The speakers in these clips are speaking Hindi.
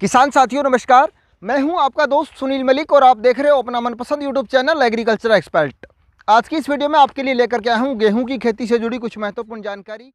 किसान साथियों, नमस्कार। मैं हूँ आपका दोस्त सुनील मलिक और आप देख रहे हो अपना मनपसंद यूट्यूब चैनल एग्रीकल्चर एक्सपर्ट। आज की इस वीडियो में आपके लिए लेकर के आया हूँ गेहूँ की खेती से जुड़ी कुछ महत्वपूर्ण जानकारी।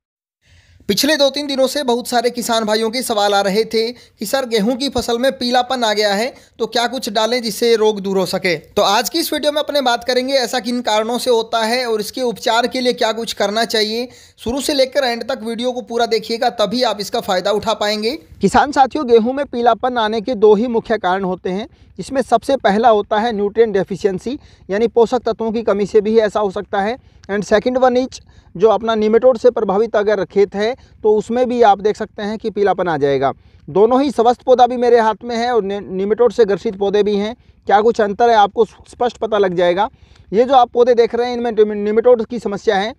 पिछले दो तीन दिनों से बहुत सारे किसान भाइयों के सवाल आ रहे थे कि सर गेहूँ की फ़सल में पीलापन आ गया है तो क्या कुछ डालें जिससे रोग दूर हो सके? तो आज की इस वीडियो में अपने बात करेंगे ऐसा किन कारणों से होता है और इसके उपचार के लिए क्या कुछ करना चाहिए। शुरू से लेकर एंड तक वीडियो को पूरा देखिएगा, तभी आप इसका फ़ायदा उठा पाएँगे। किसान साथियों, गेहूँ में पीलापन आने के दो ही मुख्य कारण होते हैं, जिसमें सबसे पहला होता है न्यूट्रिएंट डेफिशिएंसी, यानी पोषक तत्वों की कमी से भी ऐसा हो सकता है। एंड सेकंड वन इच जो अपना निमेटोड से प्रभावित अगर खेत है तो उसमें भी आप देख सकते हैं कि पीलापन आ जाएगा। दोनों ही स्वस्थ पौधा भी मेरे हाथ में है और निमेटोड से ग्रसित पौधे भी हैं। क्या कुछ अंतर है आपको स्पष्ट पता लग जाएगा। ये जो आप पौधे देख रहे हैं, इनमें निमेटोड की समस्या है।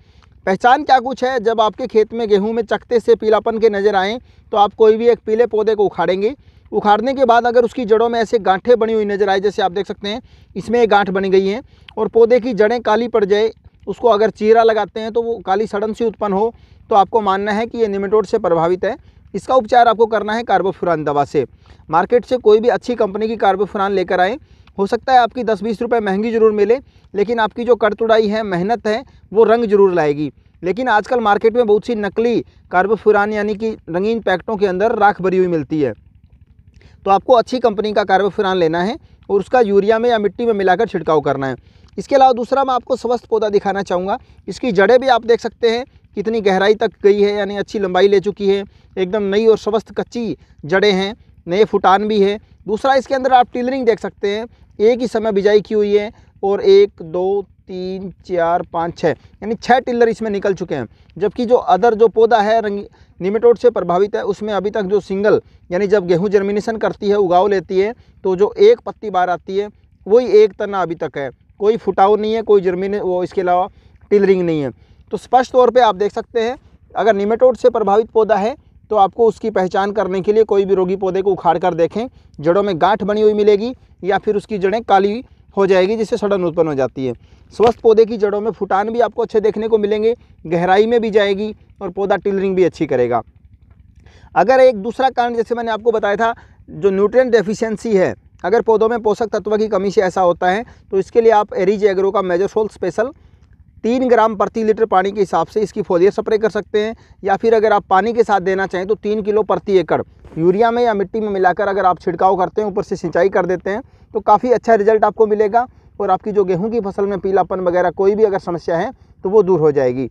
पहचान क्या कुछ है? जब आपके खेत में गेहूँ में चकते से पीलापन के नज़र आएँ तो आप कोई भी एक पीले पौधे को उखाड़ेंगे। उखाड़ने के बाद अगर उसकी जड़ों में ऐसे गांठें बनी हुई नज़र आए, जैसे आप देख सकते हैं, इसमें एक गांठ बनी गई है और पौधे की जड़ें काली पड़ जाए उसको अगर चीरा लगाते हैं तो वो काली सड़न सी उत्पन्न हो तो आपको मानना है कि ये निमेटोड से प्रभावित है। इसका उपचार आपको करना है कार्बोफुरान दवा से। मार्केट से कोई भी अच्छी कंपनी की कार्बोफुरान लेकर आएँ। हो सकता है आपकी दस बीस रुपये महँगी ज़रूर मिले, लेकिन आपकी जो कड़तुड़ाई है, मेहनत है, वो रंग ज़रूर लाएगी। लेकिन आजकल मार्केट में बहुत सी नकली कार्बोफुरान यानी कि रंगीन पैकेटों के अंदर राख भरी हुई मिलती है। तो आपको अच्छी कंपनी का कार्बोफुरान लेना है और उसका यूरिया में या मिट्टी में मिलाकर छिड़काव करना है। इसके अलावा दूसरा मैं आपको स्वस्थ पौधा दिखाना चाहूँगा। इसकी जड़ें भी आप देख सकते हैं, कितनी गहराई तक गई है, यानी अच्छी लंबाई ले चुकी है, एकदम नई और स्वस्थ कच्ची जड़ें हैं, नए फुटान भी है। दूसरा, इसके अंदर आप टिलरिंग देख सकते हैं, एक ही समय बिजाई की हुई है और एक, दो, तीन, चार, पाँच, छः, यानी छः टिल्लर इसमें निकल चुके हैं। जबकि जो अदर जो पौधा है, रंग, निमेटोड से प्रभावित है, उसमें अभी तक जो सिंगल, यानी जब गेहूँ जर्मिनेशन करती है, उगाव लेती है तो जो एक पत्ती बार आती है, वही एक तना अभी तक है। कोई फुटाव नहीं है, कोई जर्मिने वो इसके अलावा टिलरिंग नहीं है। तो स्पष्ट तौर पर आप देख सकते हैं, अगर निमेटोड से प्रभावित पौधा है तो आपको उसकी पहचान करने के लिए कोई भी रोगी पौधे को उखाड़ कर देखें, जड़ों में गांठ बनी हुई मिलेगी या फिर उसकी जड़ें काली हो जाएगी, जिससे सड़न उत्पन्न हो जाती है। स्वस्थ पौधे की जड़ों में फुटान भी आपको अच्छे देखने को मिलेंगे, गहराई में भी जाएगी और पौधा टिलरिंग भी अच्छी करेगा। अगर एक दूसरा कारण, जैसे मैंने आपको बताया था, जो न्यूट्रिएंट डेफिशिएंसी है अगर पौधों में पोषक तत्व की कमी से ऐसा होता है तो इसके लिए आप एरीज एग्रो का मेजोसोल स्पेशल तीन ग्राम प्रति लीटर पानी के हिसाब से इसकी फोलियर स्प्रे कर सकते हैं, या फिर अगर आप पानी के साथ देना चाहें तो तीन किलो प्रति एकड़। यूरिया में या मिट्टी में मिलाकर अगर आप छिड़काव करते हैं, ऊपर से सिंचाई कर देते हैं तो काफ़ी अच्छा रिज़ल्ट आपको मिलेगा और आपकी जो गेहूँ की फ़सल में पीलापन वगैरह कोई भी अगर समस्या है तो वो दूर हो जाएगी।